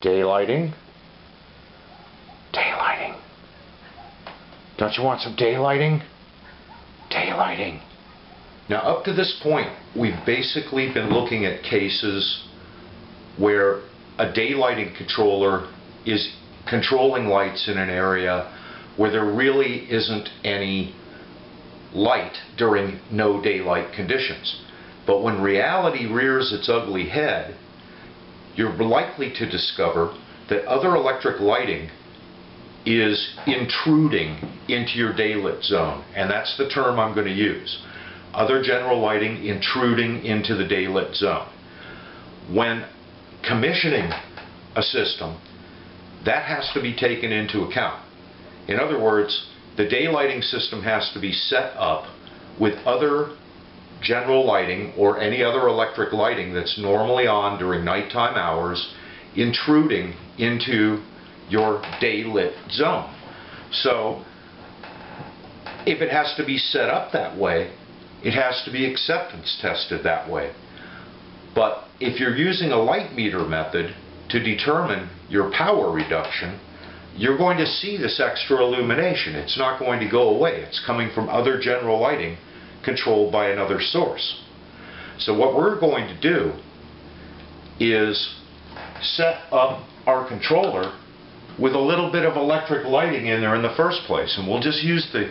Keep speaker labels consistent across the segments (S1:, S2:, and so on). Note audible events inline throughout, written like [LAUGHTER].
S1: Daylighting. Daylighting. Don't you want some daylighting? Daylighting.
S2: Now, up to this point, we've basically been looking at cases where a daylighting controller is controlling lights in an area where there really isn't any light during no daylight conditions. But when reality rears its ugly head, you're likely to discover that other electric lighting is intruding into your daylit zone. And that's the term I'm going to use. Other general lighting intruding into the daylit zone. When commissioning a system, that has to be taken into account. In other words, the daylighting system has to be set up with other general lighting or any other electric lighting that's normally on during nighttime hours intruding into your daylit zone. So if it has to be set up that way, it has to be acceptance tested that way. But if you're using a light meter method to determine your power reduction, you're going to see this extra illumination. It's not going to go away. It's coming from other general lighting controlled by another source. So what we're going to do is set up our controller with a little bit of electric lighting in there in the first place. And we'll just use the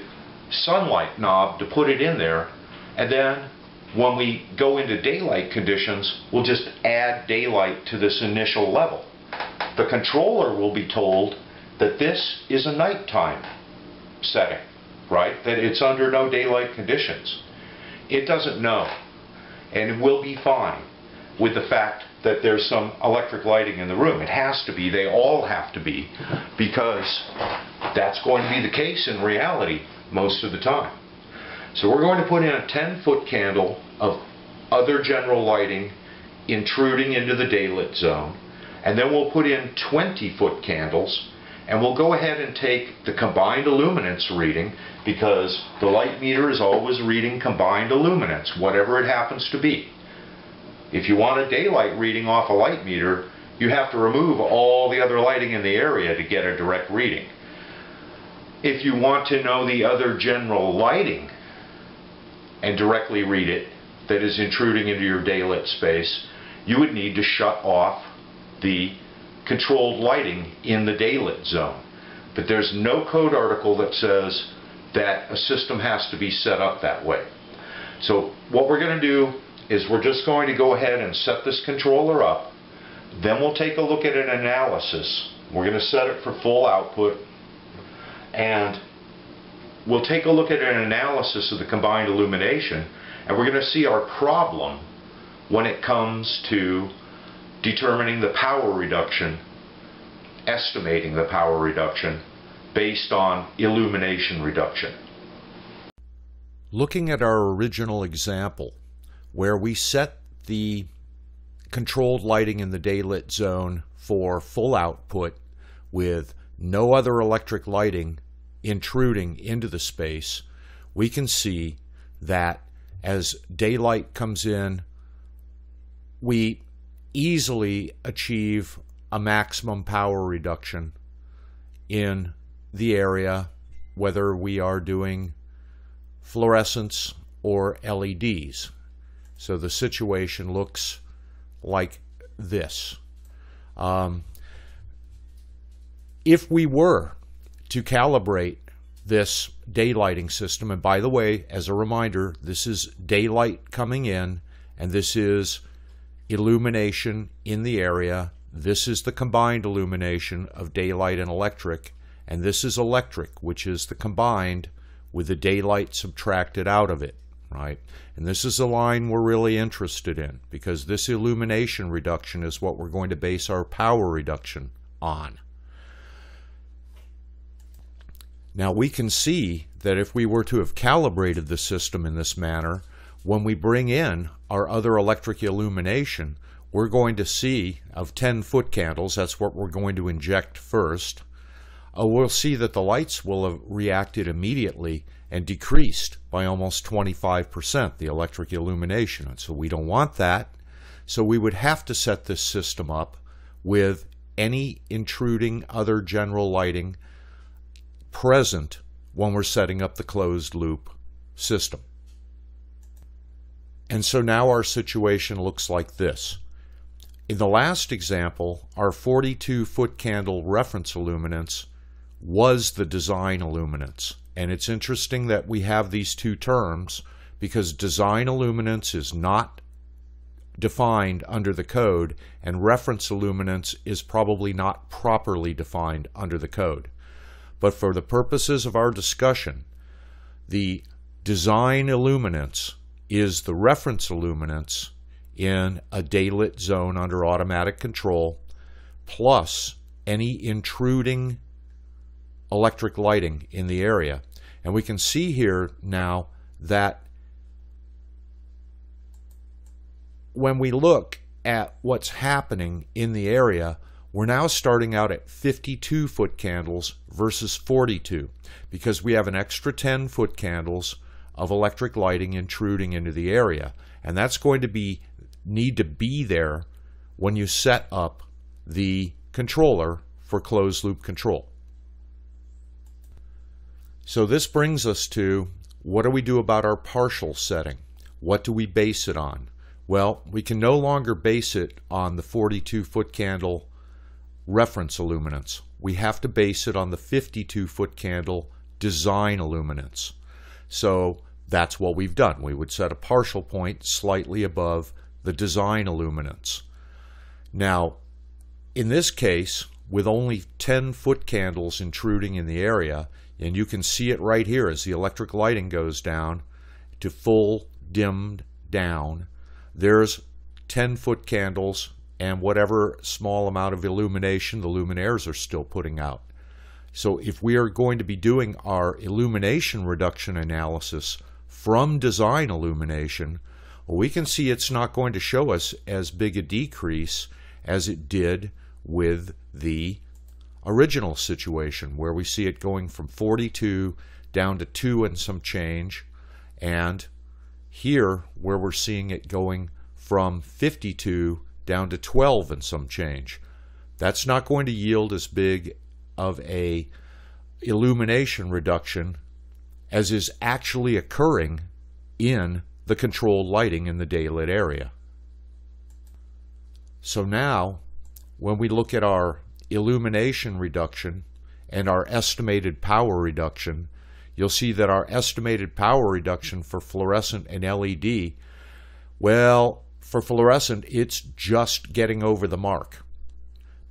S2: sunlight knob to put it in there. And then when we go into daylight conditions, we'll just add daylight to this initial level. The controller will be told that this is a nighttime setting, right? That it's under no daylight conditions. It doesn't know. And it will be fine with the fact that there's some electric lighting in the room. It has to be. They all have to be because that's going to be the case in reality most of the time. So we're going to put in a 10 foot candle of other general lighting intruding into the daylit zone and then we'll put in 20 foot candles and we'll go ahead and take the combined illuminance reading because the light meter is always reading combined illuminance, whatever it happens to be. If you want a daylight reading off a light meter, you have to remove all the other lighting in the area to get a direct reading. If you want to know the other general lighting and directly read it that is intruding into your daylit space, you would need to shut off the controlled lighting in the daylit zone. But there's no code article that says that a system has to be set up that way. So what we're going to do is we're just going to go ahead and set this controller up. Then we'll take a look at an analysis. We're going to set it for full output. And we'll take a look at an analysis of the combined illumination. And we're going to see our problem when it comes to determining the power reduction, estimating the power reduction based on illumination reduction.
S3: Looking at our original example, where we set the controlled lighting in the daylit zone for full output with no other electric lighting intruding into the space, we can see that as daylight comes in, we easily achieve a maximum power reduction in the area, whether we are doing fluorescence or LEDs. So the situation looks like this. Um, if we were to calibrate this daylighting system, and by the way, as a reminder, this is daylight coming in, and this is illumination in the area. This is the combined illumination of daylight and electric, and this is electric, which is the combined with the daylight subtracted out of it, right? And this is the line we're really interested in because this illumination reduction is what we're going to base our power reduction on. Now we can see that if we were to have calibrated the system in this manner, when we bring in our other electric illumination, we're going to see of 10 foot candles, that's what we're going to inject first, uh, we'll see that the lights will have reacted immediately and decreased by almost 25% the electric illumination. And so we don't want that. So we would have to set this system up with any intruding other general lighting present when we're setting up the closed loop system. And so now our situation looks like this. In the last example, our 42 foot candle reference illuminance was the design illuminance. And it's interesting that we have these two terms because design illuminance is not defined under the code and reference illuminance is probably not properly defined under the code. But for the purposes of our discussion, the design illuminance is the reference illuminance in a daylit zone under automatic control plus any intruding electric lighting in the area. And we can see here now that when we look at what's happening in the area, we're now starting out at 52 foot candles versus 42 because we have an extra 10 foot candles of electric lighting intruding into the area. And that's going to be need to be there when you set up the controller for closed loop control. So this brings us to what do we do about our partial setting? What do we base it on? Well, we can no longer base it on the 42 foot candle reference illuminance. We have to base it on the 52 foot candle design illuminance. So that's what we've done. We would set a partial point slightly above the design illuminance. Now, in this case, with only 10 foot candles intruding in the area, and you can see it right here as the electric lighting goes down to full dimmed down, there's 10 foot candles and whatever small amount of illumination the luminaires are still putting out. So if we are going to be doing our illumination reduction analysis from design illumination, we can see it's not going to show us as big a decrease as it did with the original situation where we see it going from 42 down to 2 and some change. And here, where we're seeing it going from 52 down to 12 and some change, that's not going to yield as big of a illumination reduction as is actually occurring in the controlled lighting in the daylit area. So now, when we look at our illumination reduction and our estimated power reduction, you'll see that our estimated power reduction for fluorescent and LED, well, for fluorescent, it's just getting over the mark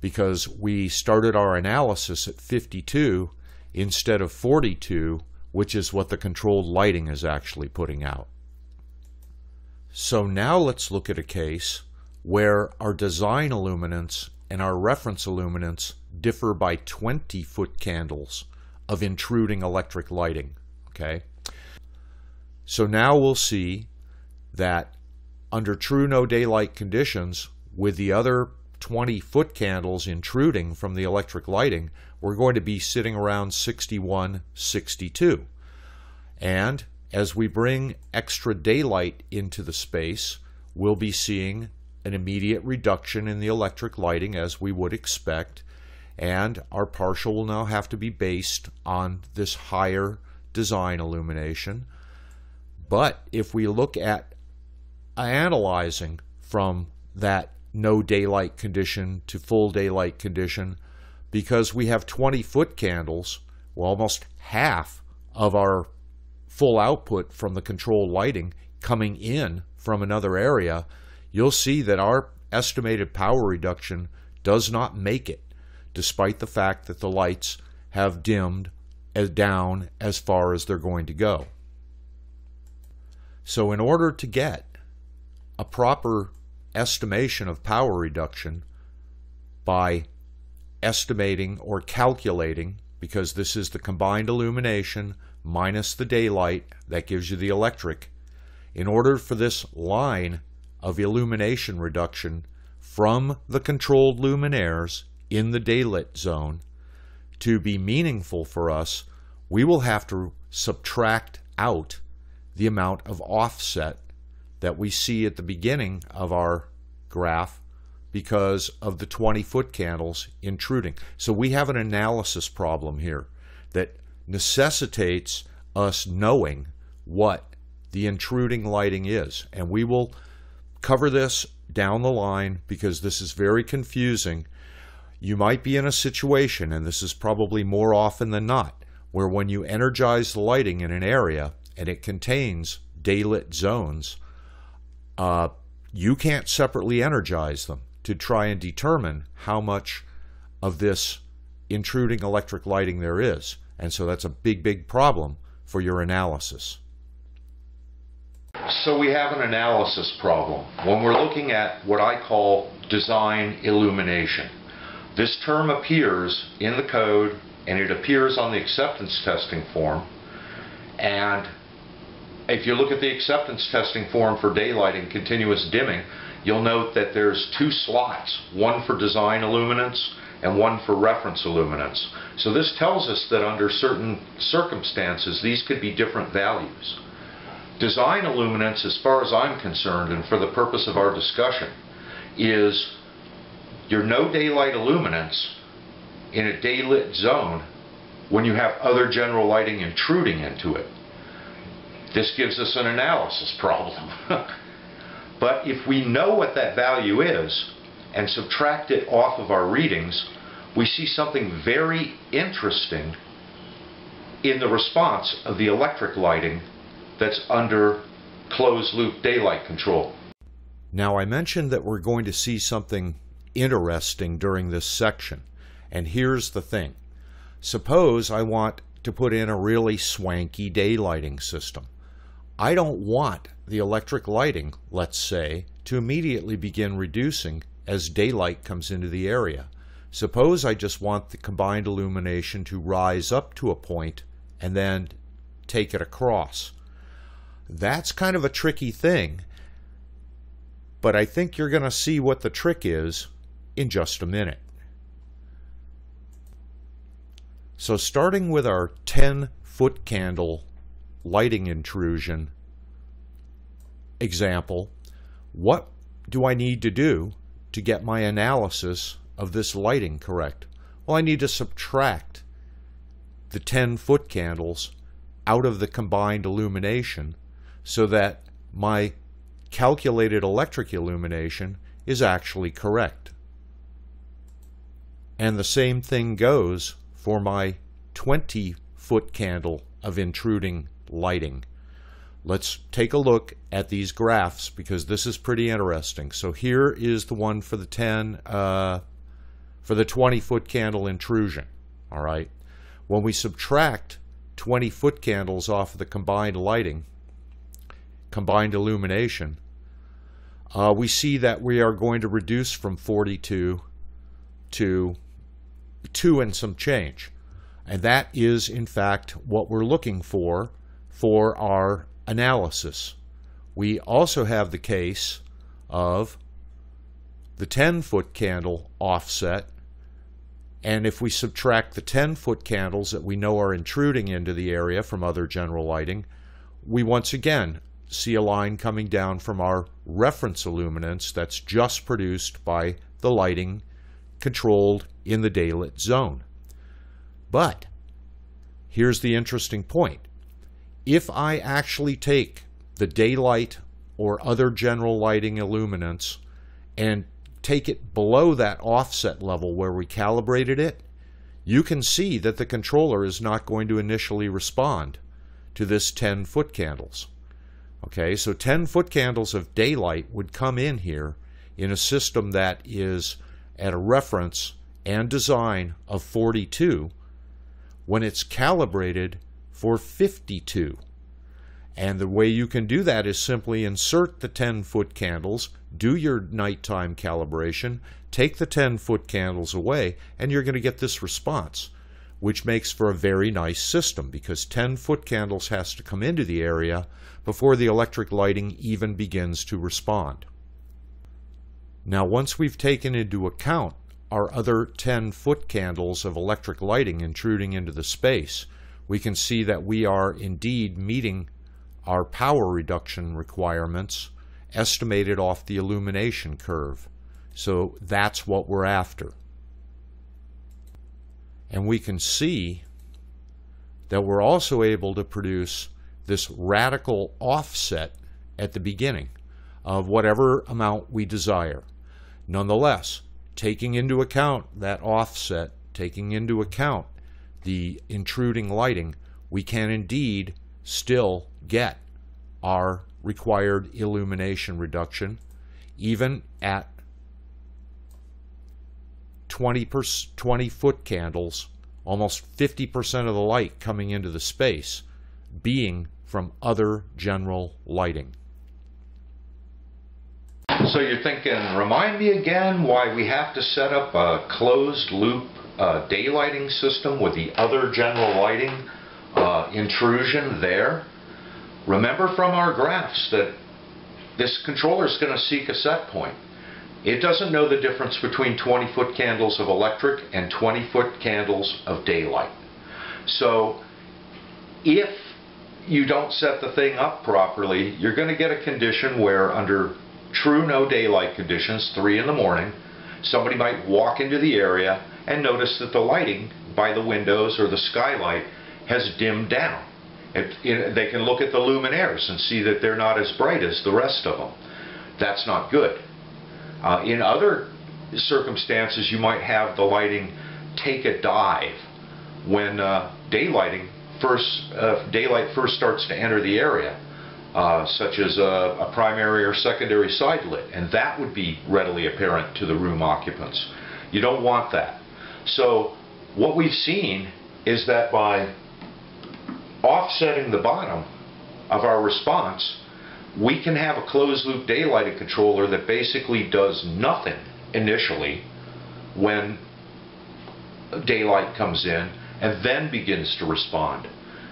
S3: because we started our analysis at 52 instead of 42, which is what the controlled lighting is actually putting out. So now let's look at a case where our design illuminance and our reference illuminance differ by 20 foot candles of intruding electric lighting. Okay? So now we'll see that under true no daylight conditions, with the other 20 foot candles intruding from the electric lighting, we're going to be sitting around 61, 62. And as we bring extra daylight into the space, we'll be seeing an immediate reduction in the electric lighting as we would expect and our partial will now have to be based on this higher design illumination. But if we look at analyzing from that no daylight condition to full daylight condition, because we have 20 foot candles, well, almost half of our full output from the control lighting coming in from another area, you'll see that our estimated power reduction does not make it despite the fact that the lights have dimmed as down as far as they're going to go. So in order to get a proper estimation of power reduction by estimating or calculating, because this is the combined illumination minus the daylight that gives you the electric, in order for this line of illumination reduction from the controlled luminaires in the daylit zone, to be meaningful for us, we will have to subtract out the amount of offset that we see at the beginning of our graph because of the 20 foot candles intruding. So we have an analysis problem here that necessitates us knowing what the intruding lighting is. And we will cover this down the line because this is very confusing. You might be in a situation, and this is probably more often than not, where when you energize the lighting in an area and it contains daylit zones, uh, you can't separately energize them to try and determine how much of this intruding electric lighting there is. And so that's a big, big problem for your analysis.
S2: So we have an analysis problem when we're looking at what I call design illumination. This term appears in the code and it appears on the acceptance testing form. And if you look at the acceptance testing form for daylighting continuous dimming, you'll note that there's two slots, one for design illuminance and one for reference illuminance. So this tells us that under certain circumstances, these could be different values. Design illuminance, as far as I'm concerned, and for the purpose of our discussion, is your no daylight illuminance in a daylit zone when you have other general lighting intruding into it. This gives us an analysis problem. [LAUGHS] but if we know what that value is and subtract it off of our readings, we see something very interesting in the response of the electric lighting that's under closed loop daylight control.
S3: Now, I mentioned that we're going to see something interesting during this section. And here's the thing suppose I want to put in a really swanky daylighting system. I don't want the electric lighting, let's say, to immediately begin reducing as daylight comes into the area. Suppose I just want the combined illumination to rise up to a point and then take it across. That's kind of a tricky thing, but I think you're going to see what the trick is in just a minute. So starting with our 10 foot candle lighting intrusion example, what do I need to do to get my analysis of this lighting correct? Well, I need to subtract the 10 foot candles out of the combined illumination so that my calculated electric illumination is actually correct. And the same thing goes for my 20 foot candle of intruding lighting. Let's take a look at these graphs because this is pretty interesting. So here is the one for the 10, uh, for the 20 foot candle intrusion. All right. When we subtract 20 foot candles off of the combined lighting, combined illumination, uh, we see that we are going to reduce from 42 to 2 and some change. And that is, in fact, what we're looking for for our analysis. We also have the case of the 10 foot candle offset. And if we subtract the 10 foot candles that we know are intruding into the area from other general lighting, we once again see a line coming down from our reference illuminance that's just produced by the lighting controlled in the daylit zone. But here's the interesting point. If I actually take the daylight or other general lighting illuminance and take it below that offset level where we calibrated it, you can see that the controller is not going to initially respond to this 10 foot candles. Okay, so 10 foot candles of daylight would come in here in a system that is at a reference and design of 42 when it's calibrated for 52. And the way you can do that is simply insert the 10 foot candles, do your nighttime calibration, take the 10 foot candles away, and you're going to get this response which makes for a very nice system because 10 foot candles has to come into the area before the electric lighting even begins to respond. Now once we've taken into account our other 10 foot candles of electric lighting intruding into the space, we can see that we are indeed meeting our power reduction requirements estimated off the illumination curve. So that's what we're after. And we can see that we're also able to produce this radical offset at the beginning of whatever amount we desire. Nonetheless, taking into account that offset, taking into account the intruding lighting, we can indeed still get our required illumination reduction even at 20, per, 20 foot candles, almost 50% of the light coming into the space being from other general lighting.
S2: So you're thinking, remind me again why we have to set up a closed loop uh, daylighting system with the other general lighting uh, intrusion there? Remember from our graphs that this controller is going to seek a set point. It doesn't know the difference between 20 foot candles of electric and 20 foot candles of daylight. So if you don't set the thing up properly, you're going to get a condition where under true no daylight conditions, 3 in the morning, somebody might walk into the area and notice that the lighting by the windows or the skylight has dimmed down. It, it, they can look at the luminaires and see that they're not as bright as the rest of them. That's not good. Uh, in other circumstances, you might have the lighting take a dive when uh, daylighting first uh, daylight first starts to enter the area, uh, such as a, a primary or secondary side lit, and that would be readily apparent to the room occupants. You don't want that. So what we've seen is that by offsetting the bottom of our response, we can have a closed loop daylighting controller that basically does nothing initially when daylight comes in and then begins to respond.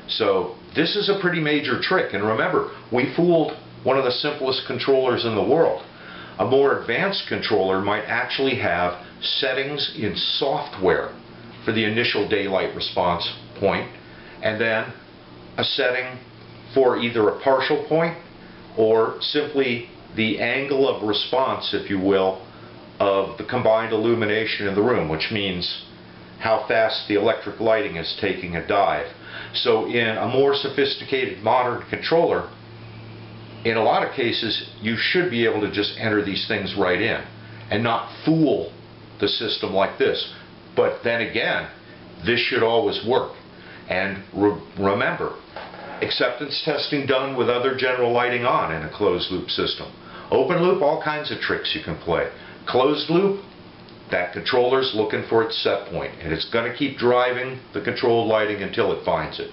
S2: So this is a pretty major trick. And remember, we fooled one of the simplest controllers in the world. A more advanced controller might actually have settings in software for the initial daylight response point, and then a setting for either a partial point or simply the angle of response, if you will, of the combined illumination in the room, which means how fast the electric lighting is taking a dive. So in a more sophisticated modern controller, in a lot of cases, you should be able to just enter these things right in and not fool the system like this. But then again, this should always work. And re remember, acceptance testing done with other general lighting on in a closed loop system. Open loop, all kinds of tricks you can play. Closed loop, that controller's looking for its set point, and it's going to keep driving the controlled lighting until it finds it.